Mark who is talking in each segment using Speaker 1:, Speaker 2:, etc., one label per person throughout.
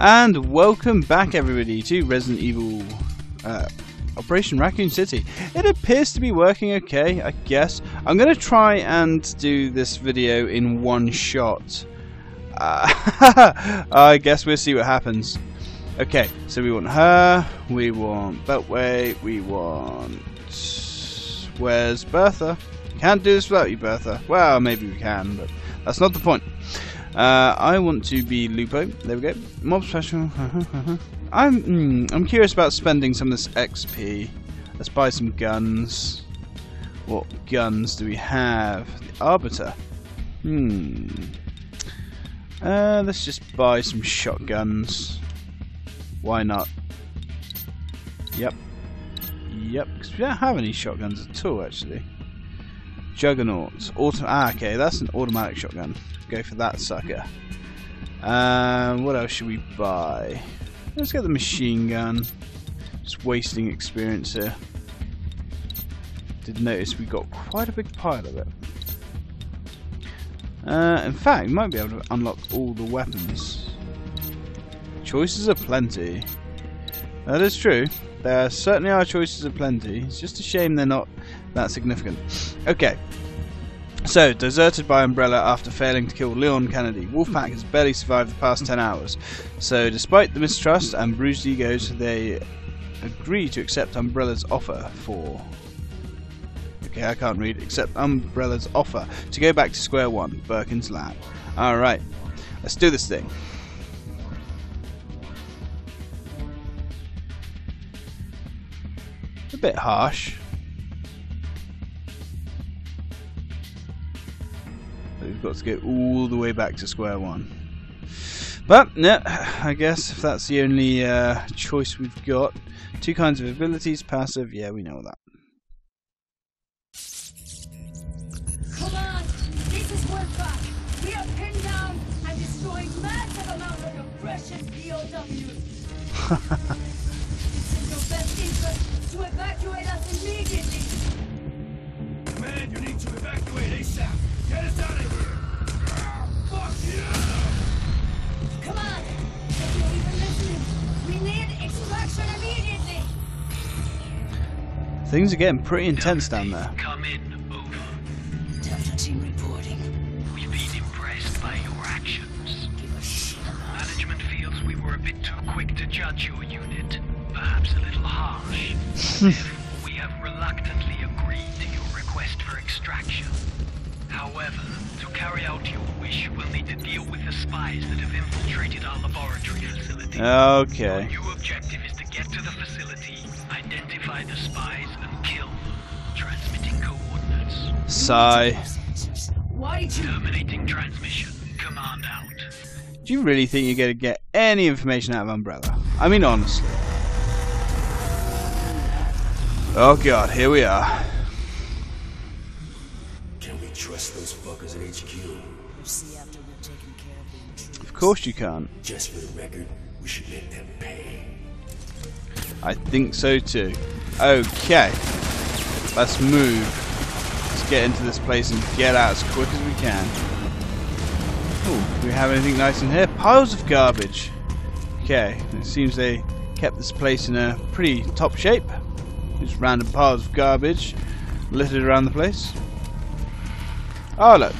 Speaker 1: And welcome back, everybody, to Resident Evil uh, Operation Raccoon City. It appears to be working okay, I guess. I'm going to try and do this video in one shot. Uh, I guess we'll see what happens. Okay, so we want her, we want Beltway, we want... Where's Bertha? Can't do this without you, Bertha. Well, maybe we can, but that's not the point. Uh, I want to be Lupo. There we go. Mob special. I'm mm, I'm curious about spending some of this XP. Let's buy some guns. What guns do we have? The Arbiter. Hmm. Uh, let's just buy some shotguns. Why not? Yep. Yep, because we don't have any shotguns at all, actually. Juggernauts. Auto ah, okay, that's an automatic shotgun. Go for that sucker. Um, what else should we buy? Let's get the machine gun. Just wasting experience here. Did notice we got quite a big pile of it. Uh, in fact, we might be able to unlock all the weapons. Choices are plenty. That is true. There certainly are choices of plenty. It's just a shame they're not that significant. Okay. So, deserted by Umbrella after failing to kill Leon Kennedy, Wolfpack has barely survived the past 10 hours. So, despite the mistrust and bruised egos, they agree to accept Umbrella's offer for. Okay, I can't read. Accept Umbrella's offer to go back to square one, Birkin's lab. Alright, let's do this thing. A bit harsh. We've got to go all the way back to square one. But, no, I guess if that's the only uh, choice we've got. Two kinds of abilities, passive, yeah, we know that.
Speaker 2: Come on, this is Wolfpack. We are pinned down and destroying massive amounts of precious POWs.
Speaker 1: Things are getting pretty intense down there.
Speaker 3: Come in, Oath.
Speaker 4: Delta team reporting.
Speaker 3: We've been impressed by your actions.
Speaker 4: Give a shit.
Speaker 3: Management feels we were a bit too quick to judge your unit. Perhaps a little harsh. We have reluctantly agreed to your request for extraction. However, to carry out your wish, we'll need to deal with the spies that have infiltrated our laboratory facility.
Speaker 1: Okay. Sigh.
Speaker 2: Why?
Speaker 3: Terminating transmission. Command out.
Speaker 1: Do you really think you're going to get any information out of Umbrella? I mean, honestly. Oh god, here we are.
Speaker 5: Can we trust those fuckers at HQ?
Speaker 4: See after we've taken care of.
Speaker 1: Of course you can't.
Speaker 5: Just for the record, we should make them pay.
Speaker 1: I think so too. Okay. Let's move. Get into this place and get out as quick as we can. Oh, do we have anything nice in here? Piles of garbage. Okay, it seems they kept this place in a pretty top shape. Just random piles of garbage littered around the place. Oh look.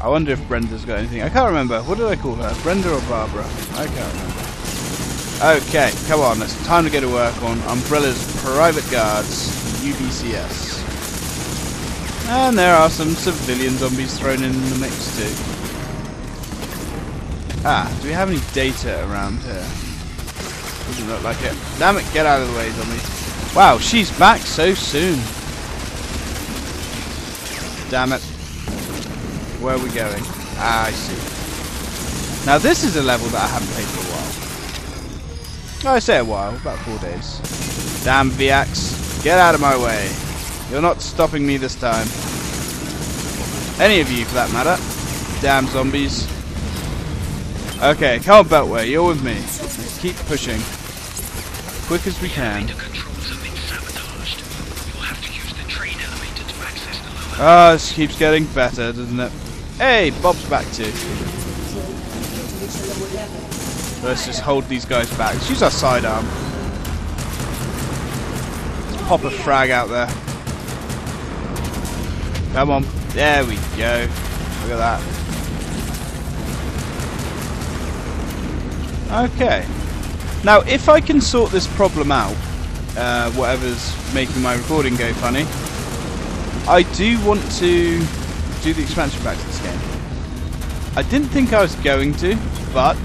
Speaker 1: I wonder if Brenda's got anything. I can't remember. What did I call her? Brenda or Barbara? I can't remember. Okay, come on. It's time to get to work on Umbrella's private guards, UBCS. And there are some civilian zombies thrown in the mix too. Ah, do we have any data around here? Doesn't look like it. Damn it, get out of the way, zombies. Wow, she's back so soon. Damn it. Where are we going? Ah, I see. Now this is a level that I haven't played for a while. Oh, I say a while, about four days. Damn Viax, get out of my way. You're not stopping me this time. Any of you, for that matter. Damn zombies. Okay, come on, Beltway, you're with me. Let's keep pushing. Quick as we can.
Speaker 3: The controls have been sabotaged. You'll have to use the train elevator to access the lower.
Speaker 1: Ah, this keeps getting better, doesn't it? Hey, Bob's back too. Let's just hold these guys back. Let's use our sidearm. Let's pop a frag out there. Come on. There we go. Look at that. Okay. Now, if I can sort this problem out, uh, whatever's making my recording go funny, I do want to do the expansion pack to this game. I didn't think I was going to, but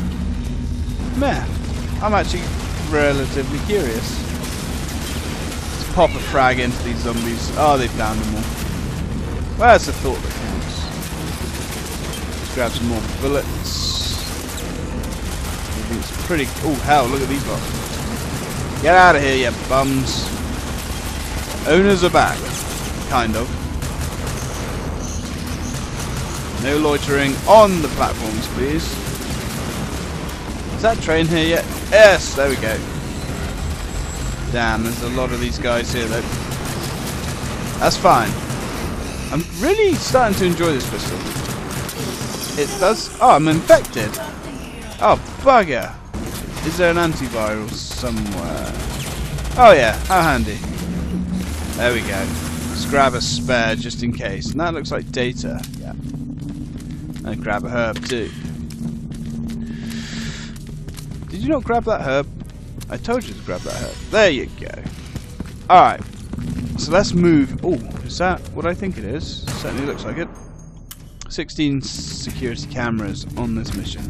Speaker 1: meh, I'm actually relatively curious. Let's pop a frag into these zombies. Oh, they've downed them all. Well, that's the thought that counts. Let's grab some more bullets. It's pretty. Oh hell! Look at these lot. Get out of here, you bums. Owners are back, kind of. No loitering on the platforms, please. Is that train here yet? Yes, there we go. Damn, there's a lot of these guys here though. That's fine. I'm really starting to enjoy this pistol. It does. Oh, I'm infected. Oh, bugger. Is there an antiviral somewhere? Oh yeah, how handy. There we go. Let's grab a spare just in case. And that looks like data. Yeah. And grab a herb too. Did you not grab that herb? I told you to grab that herb. There you go. Alright. So let's move. Oh, is that what I think it is? Certainly looks like it. 16 security cameras on this mission.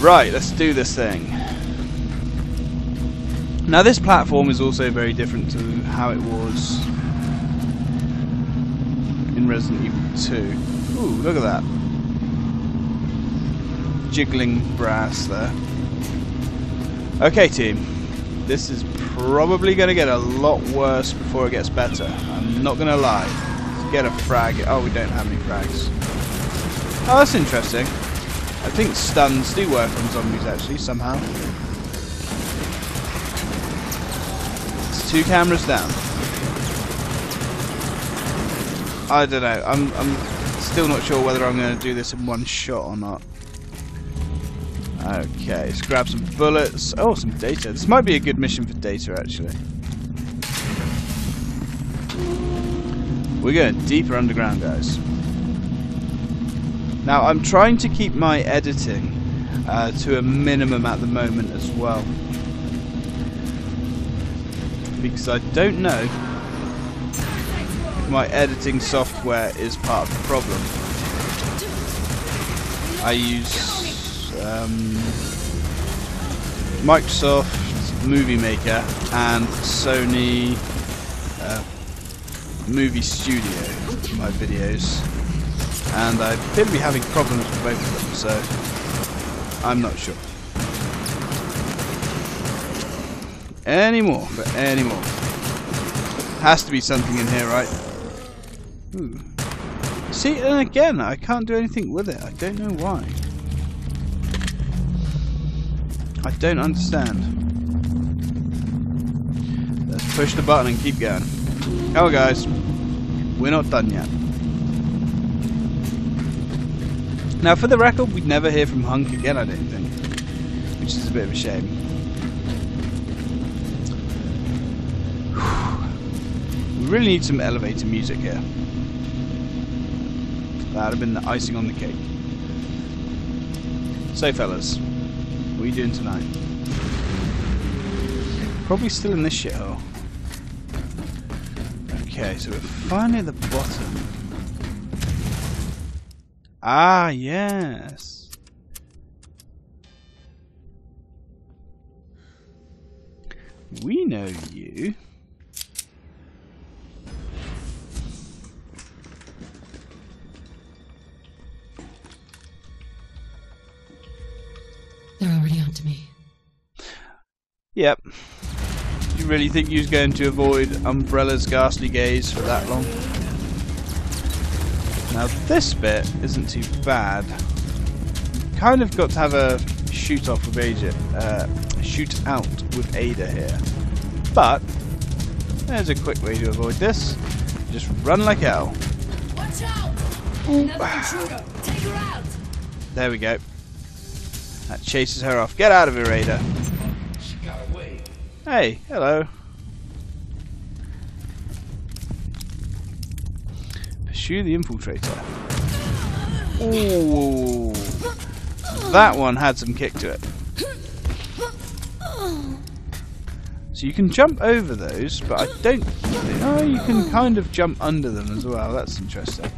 Speaker 1: Right, let's do this thing. Now this platform is also very different to how it was in Resident Evil 2. Ooh, look at that. Jiggling brass there. Okay team, this is probably going to get a lot worse before it gets better. I'm not going to lie. Let's get a frag. Oh, we don't have any frags. Oh, that's interesting. I think stuns do work on zombies actually, somehow. It's two cameras down. I don't know. I'm, I'm still not sure whether I'm going to do this in one shot or not. Okay, let's grab some bullets. Oh, some data. This might be a good mission for data, actually. We're going deeper underground, guys. Now, I'm trying to keep my editing uh, to a minimum at the moment as well. Because I don't know if my editing software is part of the problem. I use um, Microsoft Movie Maker and Sony uh, Movie Studio my videos. And I appear to be having problems with both of them so I'm not sure. Anymore but anymore. Has to be something in here right? Ooh. see and again I can't do anything with it. I don't know why I don't understand. Let's push the button and keep going. Oh guys, we're not done yet. Now for the record, we'd never hear from Hunk again, I don't think. Which is a bit of a shame. We really need some elevator music here. That'd have been the icing on the cake. So fellas, what are you doing tonight? Probably still in this shithole. Okay, so we're finally at the bottom. Ah, yes. We know you. Yep. You really think you was going to avoid Umbrella's ghastly gaze for that long? Now this bit isn't too bad. Kind of got to have a shoot off with Ada, uh, shoot out with Ada here. But there's a quick way to avoid this. Just run like hell.
Speaker 2: Watch out! Another intruder! Take her out!
Speaker 1: There we go. That chases her off. Get out of here, Ada. Hey, hello. Pursue the infiltrator. Ooh. That one had some kick to it. So you can jump over those, but I don't. Oh, you can kind of jump under them as well. That's interesting.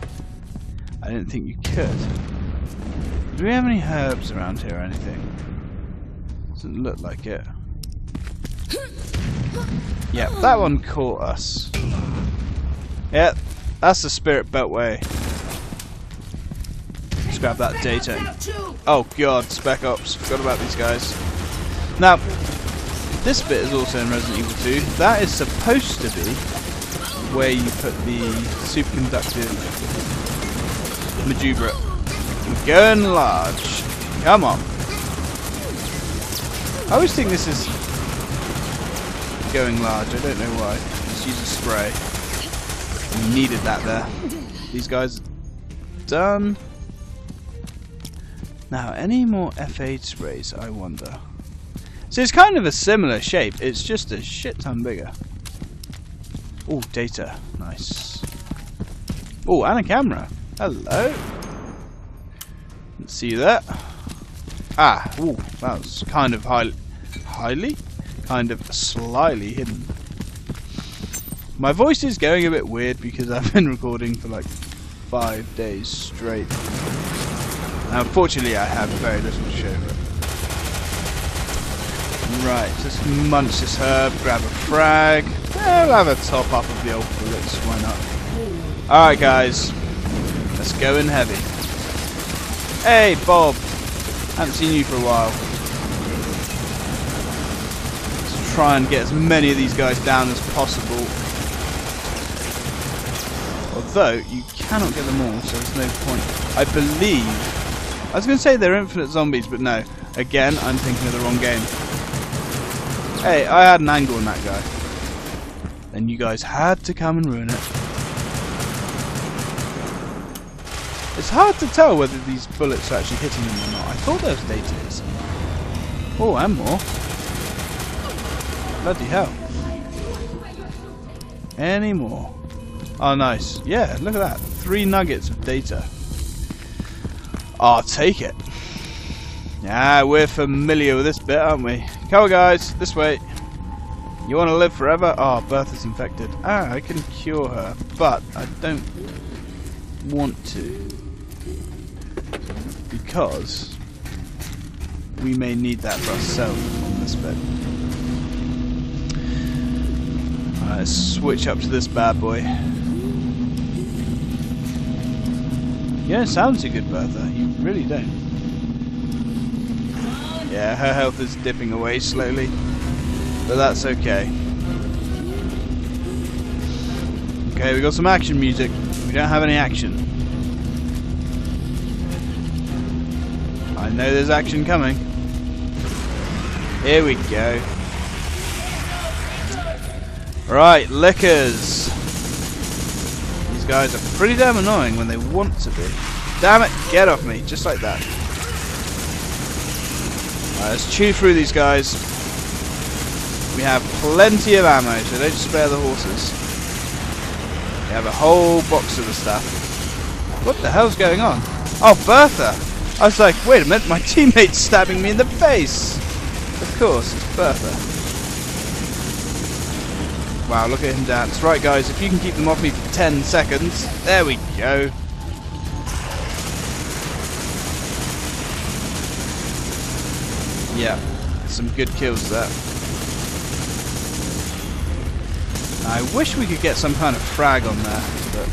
Speaker 1: I didn't think you could. Do we have any herbs around here or anything? Doesn't look like it. Yep, that one caught us. Yep, that's the Spirit Beltway. Let's grab that data. Oh god, Spec Ops. Forgot about these guys. Now, this bit is also in Resident Evil 2. That is supposed to be where you put the superconductive Majubra. We're going large. Come on. I always think this is going large. I don't know why. Just use a spray. We needed that there. These guys done. Now, any more F8 sprays, I wonder. So it's kind of a similar shape. It's just a shit ton bigger. Oh, data. Nice. Oh, and a camera. Hello. Let's see that. Ah, ooh, that was kind of high, highly, kind of slyly hidden. My voice is going a bit weird because I've been recording for like five days straight. Now, unfortunately, I have very little to show for it. Right, just munch this herb, grab a frag. Eh, we'll have a top up of the old bullets, why not? Alright, guys. Let's go in heavy. Hey, Bob. Haven't seen you for a while. Let's try and get as many of these guys down as possible. Although, you cannot get them all, so there's no point. I believe... I was going to say they're infinite zombies, but no. Again, I'm thinking of the wrong game. Hey, I had an angle on that guy. Then you guys had to come and ruin it. It's hard to tell whether these bullets are actually hitting them or not. I thought there was data. Oh, and more. Bloody hell. Any more? Oh, nice. Yeah, look at that. Three nuggets of data. I'll take it. Yeah, we're familiar with this bit, aren't we? Come on, guys. This way. You want to live forever? Oh, Bertha's infected. Ah, I can cure her, but I don't want to. Because we may need that for ourselves on this bit. Let's switch up to this bad boy. You don't sound too good, Bertha. You really don't. Yeah, her health is dipping away slowly. But that's okay. Okay, we got some action music. We don't have any action. I know there's action coming. Here we go. Right, lickers. These guys are pretty damn annoying when they want to be. Damn it, get off me, just like that. Right, let's chew through these guys. We have plenty of ammo, so don't spare the horses. We have a whole box of the stuff. What the hell's going on? Oh, Bertha! I was like, wait a minute, my teammate's stabbing me in the face! Of course, it's Bertha. Wow, look at him dance. Right, guys, if you can keep them off me for 10 seconds. There we go. Yeah, some good kills there. I wish we could get some kind of frag on there, but...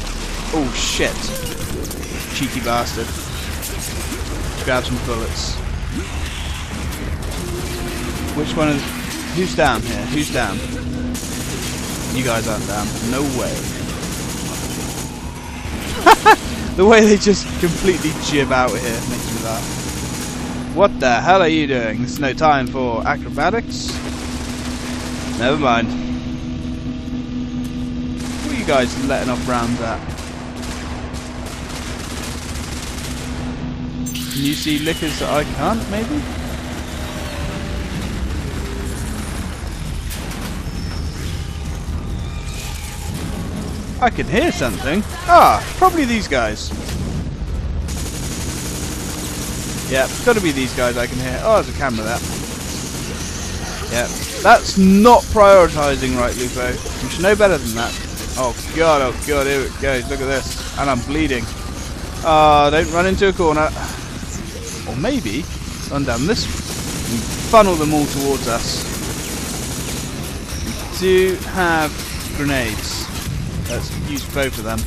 Speaker 1: Oh, shit. Cheeky bastard. Grab some bullets. Which one is... Who's down here? Who's down? You guys aren't down. No way. the way they just completely jib out here makes me laugh. What the hell are you doing? There's no time for acrobatics. Never mind. What are you guys letting off rounds at? Can you see lickers that I can't, maybe? I can hear something. Ah, probably these guys. Yeah, it's got to be these guys I can hear. Oh, there's a camera there. Yeah, that's not prioritising right, Lupo. You should know better than that. Oh god, oh god, here it goes. Look at this. And I'm bleeding. Ah, don't run into a corner. Or maybe run down this and funnel them all towards us. We do have grenades. Let's use both of them.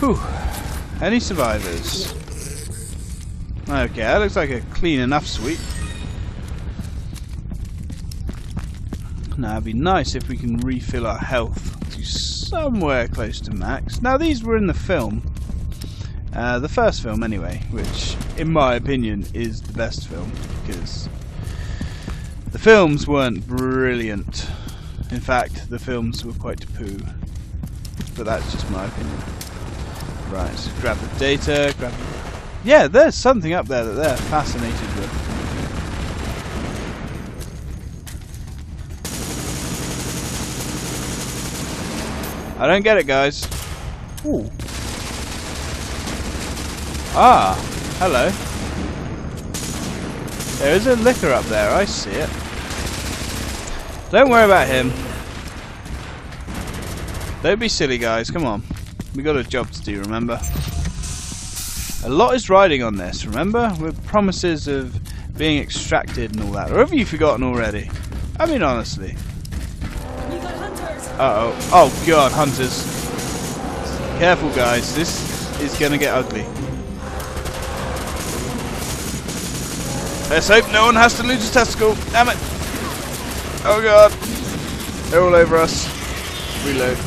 Speaker 1: Whew. Any survivors? Okay, that looks like a clean enough sweep. Now it'd be nice if we can refill our health to somewhere close to max. Now these were in the film. Uh, the first film anyway, which in my opinion is the best film because the films weren't brilliant. In fact, the films were quite poo. But that's just my opinion. Right, grab the data, grab Yeah, there's something up there that they're fascinated with. I don't get it, guys. Ooh. Ah, hello. There is a licker up there, I see it. Don't worry about him. Don't be silly, guys, come on. We got a job to do, remember? A lot is riding on this, remember? With promises of being extracted and all that. Or have you forgotten already? I mean, honestly.
Speaker 2: We got hunters.
Speaker 1: Uh oh. Oh god, hunters. Careful guys, this is gonna get ugly. Let's hope no one has to lose a testicle. Damn it. Oh god. They're all over us. Reload.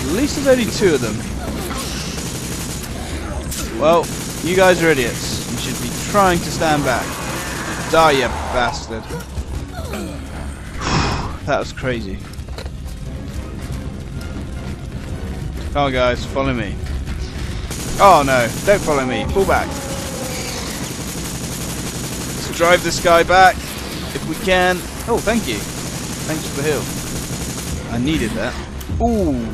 Speaker 1: At least there's only two of them. Well, you guys are idiots. You should be trying to stand back. Die, you bastard. That was crazy. Come on, guys, follow me. Oh no, don't follow me. Pull back. Drive this guy back if we can. Oh, thank you. Thanks for the hill. I needed that. Ooh.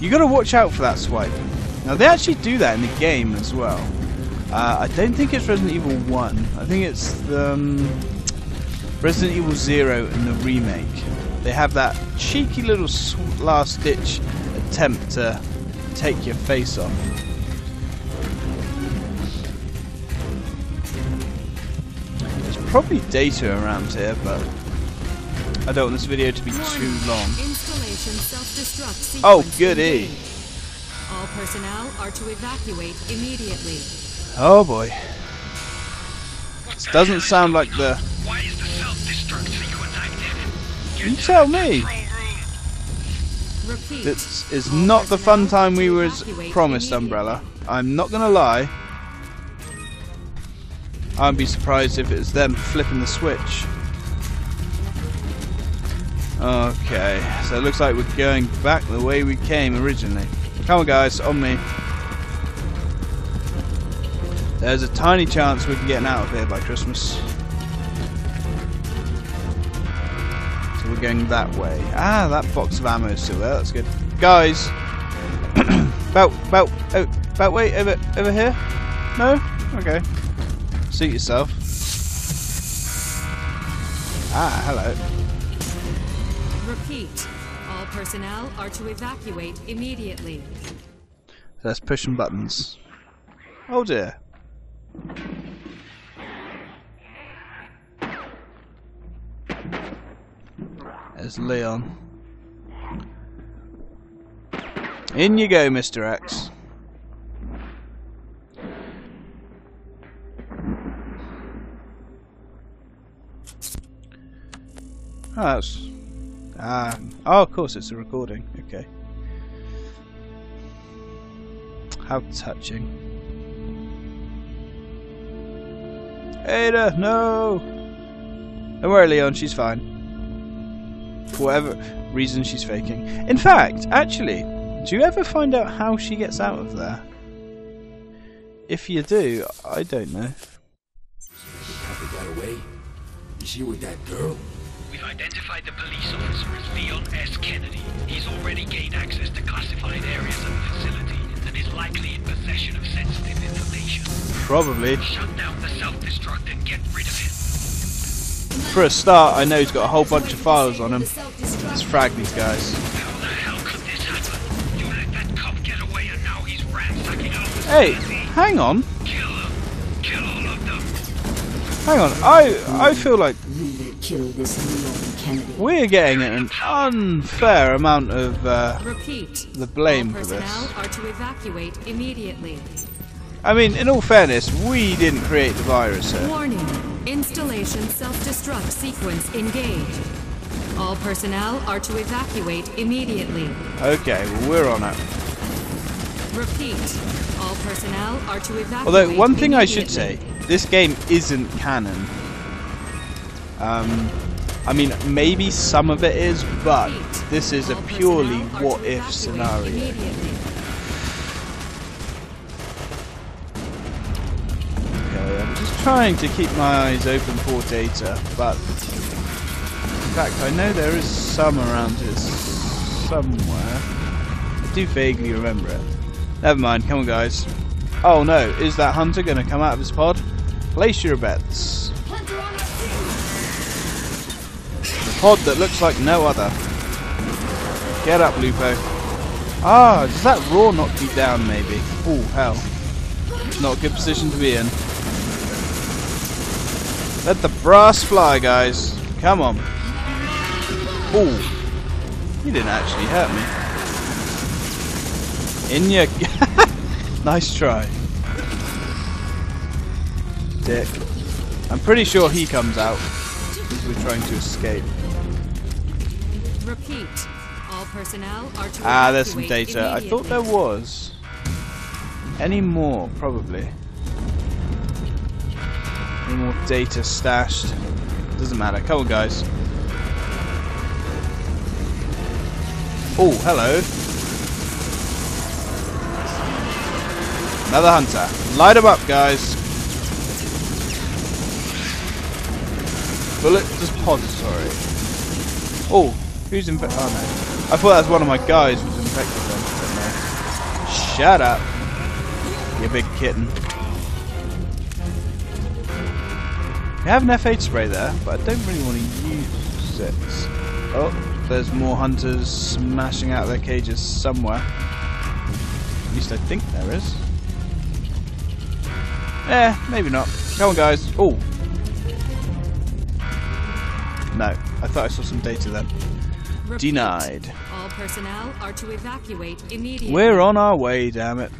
Speaker 1: You gotta watch out for that swipe. Now, they actually do that in the game as well. Uh, I don't think it's Resident Evil 1. I think it's the. Um, Resident Evil Zero in the remake, they have that cheeky little last-ditch attempt to take your face off. Probably data around here, but I don't want this video to be too long. Oh, goody.
Speaker 6: All personnel are to evacuate immediately.
Speaker 1: Oh boy. This doesn't sound like the.
Speaker 3: Why is the self-destruct sequence active?
Speaker 1: You tell me.
Speaker 3: Control
Speaker 1: This is not the fun time we
Speaker 6: to
Speaker 1: were promised. Umbrella. I'm not gonna lie. I'd be surprised if it's them flipping the switch. Okay, so it looks like we're going back the way we came originally. Come on, guys, on me. There's a tiny chance we're getting out of here by Christmas. So we're going that way. Ah, that box of ammo is still there. That's good. Guys, about, about, oh, about, wait, over, over here. No, okay. Suit yourself. Ah, hello.
Speaker 6: Repeat. All personnel are to evacuate immediately.
Speaker 1: Let's push some buttons. Oh dear. There's Leon. In you go, Mr. X. Oh. Ah. Oh, of course, it's a recording. Okay. How touching. Ada, no! Don't worry, Leon, she's fine. For whatever reason she's faking. In fact, actually, do you ever find out how she gets out of there? If you do, I don't know.
Speaker 5: Probably got away. Is she with that girl?
Speaker 3: We've identified the police officer as Leon S. Kennedy. He's already gained access to classified areas of the facility and is likely in possession of sensitive information.
Speaker 1: Probably.
Speaker 3: Shut down the self-destruct and get rid of him.
Speaker 1: For a start, I know he's got a whole bunch of files on him. Let's frag these guys.
Speaker 3: How the hell could this happen? You let that cop get away and now he's ransacking
Speaker 1: Hey, hang on.
Speaker 3: Kill them. Kill all of them.
Speaker 1: Hang on. I I feel like
Speaker 4: kill this Leon Kennedy.
Speaker 1: we're getting an unfair amount of uh,
Speaker 6: Repeat.
Speaker 1: the blame
Speaker 6: all
Speaker 1: for
Speaker 6: personnel
Speaker 1: this.
Speaker 6: are to evacuate immediately.
Speaker 1: I mean, in all fairness, we didn't create the virus here.
Speaker 6: Warning. Installation self-destruct sequence engaged. All personnel are to evacuate immediately.
Speaker 1: Okay, well, we're on it.
Speaker 6: Repeat. All personnel are to evacuate
Speaker 1: Although, one thing I should say, this game isn't canon. Um, I mean, maybe some of it is, but this is a purely what-if scenario. Okay, I'm just trying to keep my eyes open for data, but in fact, I know there is some around here somewhere. I do vaguely remember it. Never mind, come on, guys. Oh no, is that hunter going to come out of his pod? Place your bets. Pod that looks like no other. Get up, Lupo. Ah, does that roar knock you down, maybe? Oh, hell. It's Not a good position to be in. Let the brass fly, guys. Come on. Oh, you didn't actually hurt me. In your... nice try. Dick. I'm pretty sure he comes out we're trying to escape.
Speaker 6: All personnel are to
Speaker 1: Ah, there's some data. I thought there was. Any more? Probably. Any more data stashed? Doesn't matter. Come on, guys. Oh, hello. Another hunter. Light 'em up, guys. Bullet depository. Oh, who's infected? Oh no. I thought that was one of my guys was infected then. no. Shut up. You big kitten. We have an F8 spray there, but I don't really want to use it. Oh, there's more hunters smashing out their cages somewhere. At least I think there is. Eh, maybe not. Come on, guys. Oh. No, I thought I saw some data then.
Speaker 6: Repeat.
Speaker 1: Denied.
Speaker 6: All personnel are to evacuate immediately.
Speaker 1: We're on our way, damn it.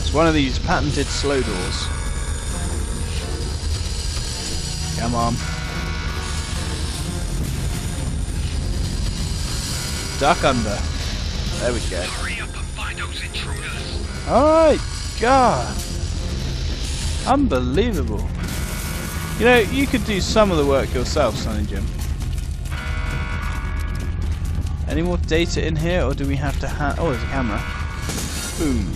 Speaker 1: It's one of these patented slow doors. Come on. Duck under. There we go.
Speaker 3: Hurry up and find those intruders.
Speaker 1: Alright, God. Unbelievable. You know, you could do some of the work yourself, Sonny Jim. Any more data in here, or do we have to ha- Oh, there's a camera. Boom.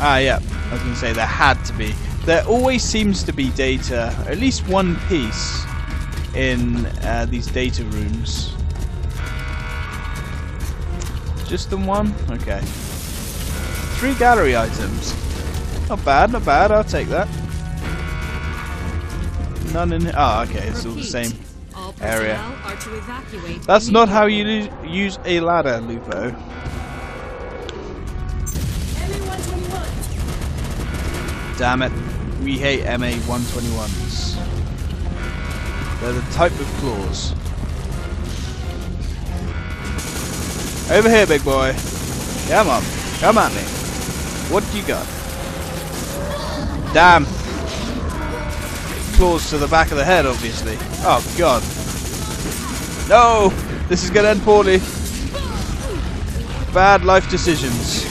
Speaker 1: Ah, yeah. I was going to say there had to be. There always seems to be data, at least one piece, in uh, these data rooms. Just the one? Okay. Three gallery items. Not bad, not bad. I'll take that. None in. Ah, okay. It's all the same.
Speaker 6: All
Speaker 1: area.
Speaker 6: are to evacuate
Speaker 1: That's not how you use a ladder, Lupo. Damn it. We hate MA121s. They're the type of claws. Over here, big boy. Come on. Come at me. What do you got? Damn. Claws to the back of the head, obviously. Oh, God. No! This is gonna end poorly. Bad life decisions.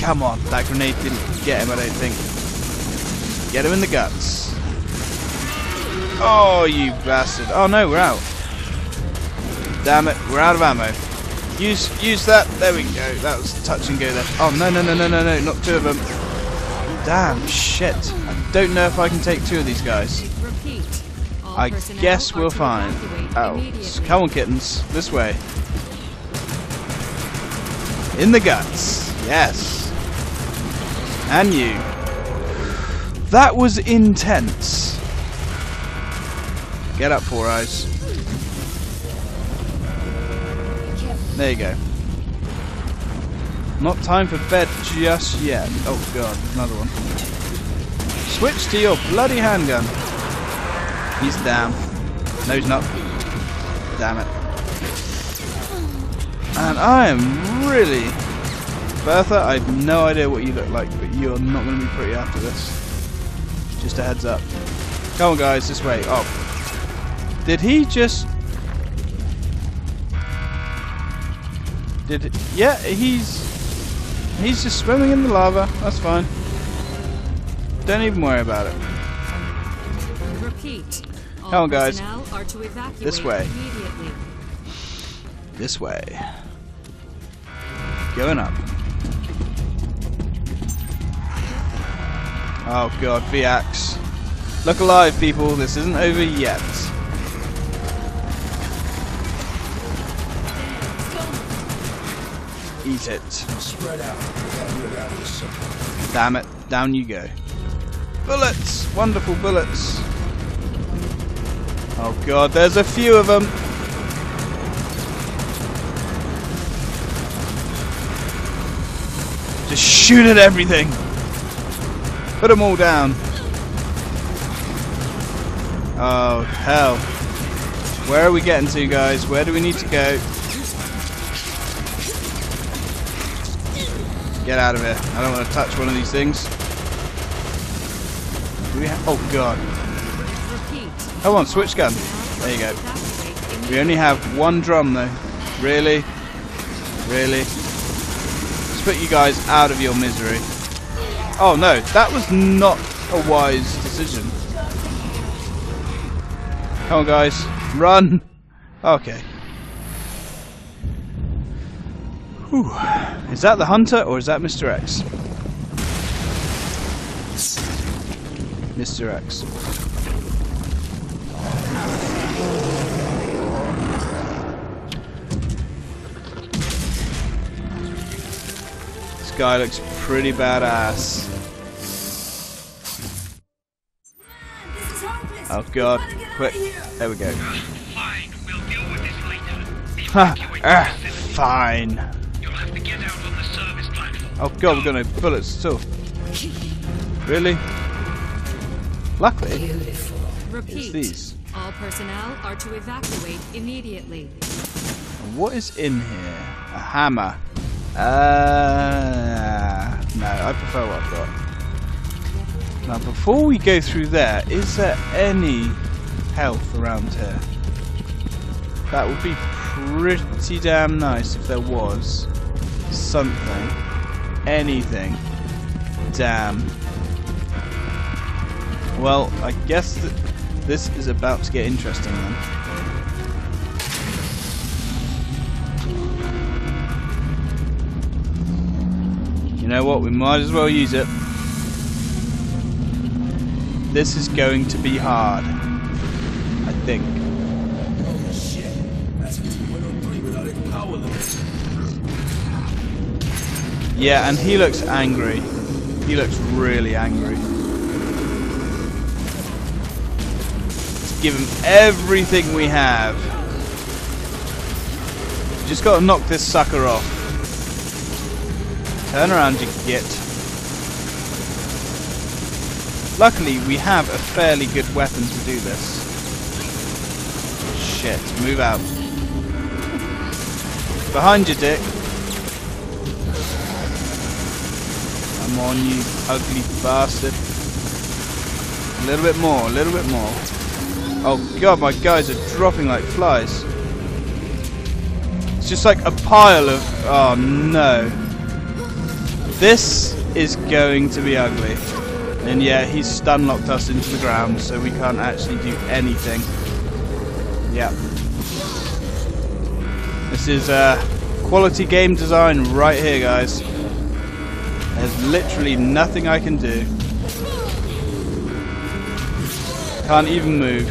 Speaker 1: Come on, that grenade didn't get him, I don't think. Get him in the guts. Oh, you bastard. Oh no, we're out. Damn it, we're out of ammo. Use use that. There we go. That was touch and go there. Oh no no no no no no, not two of them. Damn, shit. I don't know if I can take two of these guys. I guess we'll find out.
Speaker 6: immediately.
Speaker 1: Come on, kittens. This way. In the guts. Yes. And you. That was intense. Get up, Four Eyes. There you go. Not time for bed just yet. Oh god, another one. Switch to your bloody handgun. He's down. No, he's not. Damn it. And I am really... Bertha, I have no idea what you look like, but you're not going to be pretty after this. Just a heads up. Come on, guys, this way. Oh. Did he just... Did. Yeah, he's... He's just swimming in the lava. That's fine. Don't even worry about it.
Speaker 6: Repeat. All
Speaker 1: Come on, guys.
Speaker 6: are to
Speaker 1: This way.
Speaker 6: Immediately.
Speaker 1: This way. Going up. Oh god, VX. Look alive, people. This isn't over yet. Eat it.
Speaker 5: Spread out. Gotta get out of this sucker.
Speaker 1: Damn it. Down you go. Bullets! Wonderful bullets. Oh god, there's a few of them. Just shoot at everything. Put them all down. Oh, hell. Where are we getting to, guys? Where do we need to go? Get out of here. I don't want to touch one of these things. Do we ha- oh, God. Come on, switch gun. There you go. We only have one drum, though. Really? Really? Let's put you guys out of your misery. Oh, no. That was not a wise decision. Come on, guys. Run. Okay. Whew. Is that the hunter or is that Mr. X? Mr. X. This guy looks pretty badass.
Speaker 2: This is hopeless.
Speaker 1: Oh god,
Speaker 2: We gotta get out
Speaker 1: quick. There we go.
Speaker 3: Fine, we'll deal with this later.
Speaker 1: Ah, fine. Oh god, we're gonna have bullets too. Really? Luckily,
Speaker 4: Beautiful.
Speaker 6: Repeat.
Speaker 1: these.
Speaker 6: All personnel are to evacuate immediately.
Speaker 1: What is in here? A hammer. Uh, no, I prefer what I've got. Now, before we go through there, is there any health around here? That would be pretty damn nice if there was something, anything. Damn. Well, I guess that this is about to get interesting then. You know what? We might as well use it. This is going to be hard. I think. Yeah, and he looks angry. He looks really angry. Let's give him everything we have. Just gotta knock this sucker off. Turn around, you git. Luckily, we have a fairly good weapon to do this. Shit, move out. Behind you, dick. Come on, you ugly bastard. A little bit more, a little bit more. Oh god, my guys are dropping like flies. It's just like a pile of... Oh no. This is going to be ugly. And yeah, he's stun locked us into the ground, so we can't actually do anything. Yeah. This is uh, quality game design right here, guys. There's literally nothing I can do. Can't even move.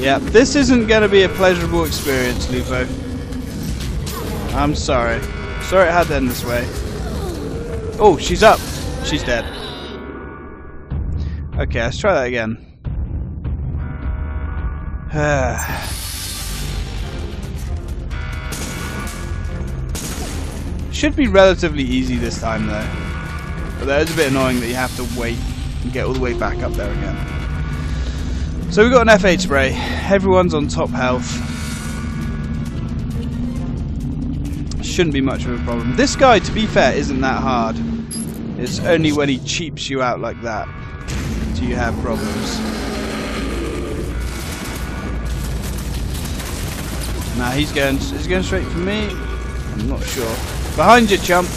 Speaker 1: Yeah, this isn't going to be a pleasurable experience, Lupo. I'm sorry. Sorry it had to end this way. Oh, she's up. She's dead. Okay, let's try that again. Should be relatively easy this time though. But that is a bit annoying that you have to wait and get all the way back up there again. So we've got an first aid spray. Everyone's on top health. Shouldn't be much of a problem. This guy, to be fair, isn't that hard. It's only when he cheaps you out like that do you have problems. Nah, he's going. He's going straight for me. I'm not sure. Behind you, chump.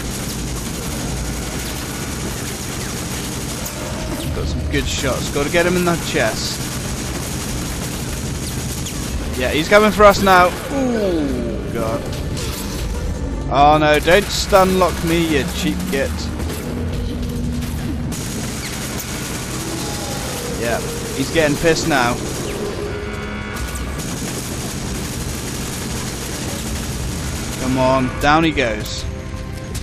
Speaker 1: Got some good shots. Got to get him in the chest. Yeah, he's coming for us now. Ooh, God. Oh no, don't stun lock me, you cheap git. Yeah, he's getting pissed now. Come on, down he goes.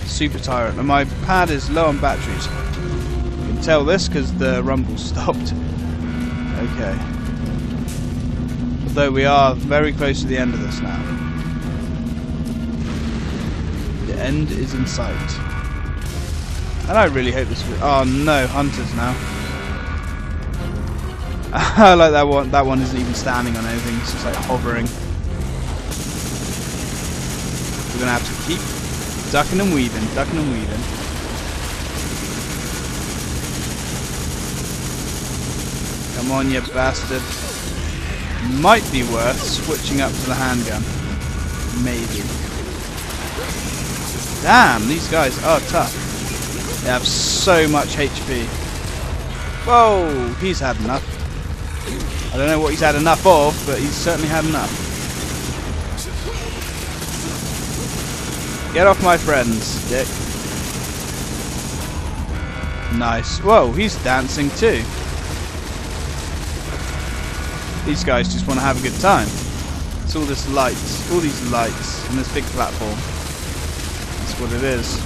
Speaker 1: Super tyrant. And my pad is low on batteries. You can tell this because the rumble stopped. Okay. Although we are very close to the end of this now. The end is in sight. And I really hope this will... Oh no, hunters now. I like that one. That one isn't even standing on anything. It's just like hovering. We're gonna have to keep ducking and weaving, ducking and weaving. Come on, you bastard. Might be worth switching up to the handgun. Maybe. Damn, these guys are tough. They have so much HP. Whoa, he's had enough. I don't know what he's had enough of, but he's certainly had enough. Get off my friends, dick. Nice. Whoa, he's dancing too. These guys just want to have a good time. It's all this lights, all these lights, and this big platform. That's what it is.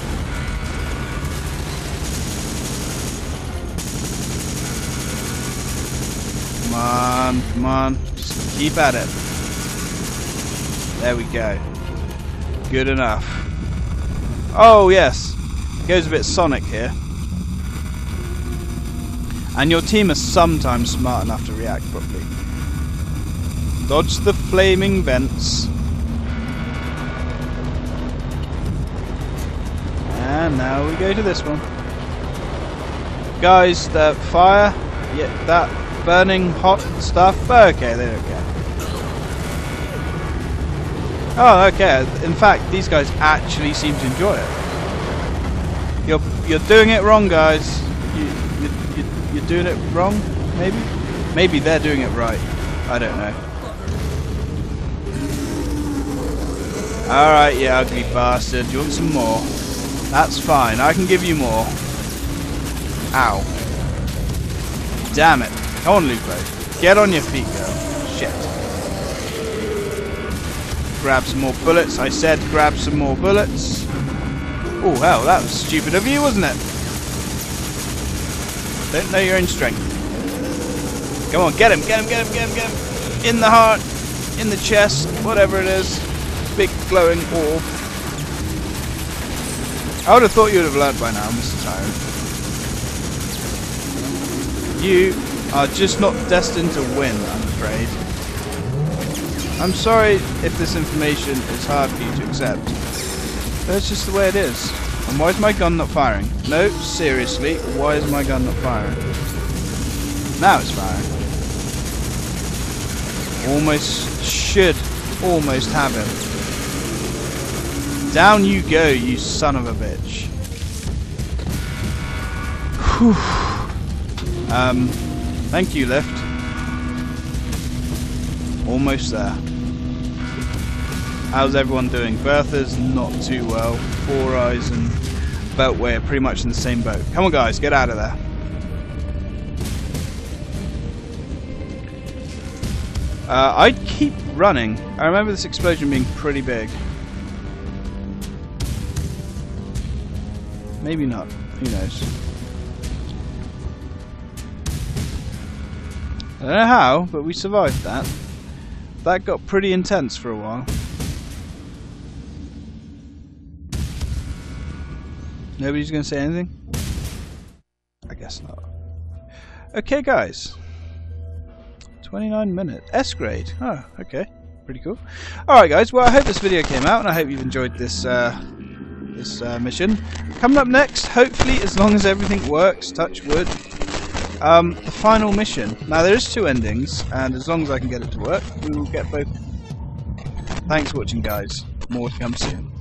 Speaker 1: Come on, come on. Just keep at it. There we go. Good enough. Oh, yes. Goes a bit Sonic here. And your team is sometimes smart enough to react properly. Dodge the flaming vents. And now we go to this one. Guys, the fire, yeah, that burning hot stuff. Okay, there we go. Oh, okay. In fact, these guys actually seem to enjoy it. You're you're doing it wrong, guys. You, you, you you're doing it wrong. Maybe, maybe they're doing it right. I don't know. All right, you ugly bastard. Do You want some more? That's fine. I can give you more. Ow. Damn it. Come on, Lupo. Get on your feet, girl. Grab some more bullets. I said grab some more bullets. Oh, hell, that was stupid of you, wasn't it? Don't know your own strength. Come on, get him, get him, get him, get him, get him. In the heart, in the chest, whatever it is. Big glowing orb. I would have thought you would have learned by now, Mr. Tyrant. You are just not destined to win, I'm afraid. I'm sorry if this information is hard for you to accept. That's just the way it is. And why is my gun not firing? No, seriously, why is my gun not firing? Now it's firing. Almost should almost have him. Down you go, you son of a bitch. Whew. Um, thank you, lift. Almost there. How's everyone doing? Bertha's not too well. Four Eyes and Beltway are pretty much in the same boat. Come on, guys, get out of there. Uh, I'd keep running. I remember this explosion being pretty big. Maybe not. Who knows? I don't know how, but we survived that. That got pretty intense for a while. Nobody's going to say anything? I guess not. Okay, guys. 29 minutes. S grade. Oh, okay. Pretty cool. Alright, guys. Well, I hope this video came out, and I hope you've enjoyed this, uh, this uh, mission. Coming up next, hopefully, as long as everything works, touch wood, um, the final mission. Now, there is two endings, and as long as I can get it to work, we will get both. Thanks for watching, guys. More to come soon.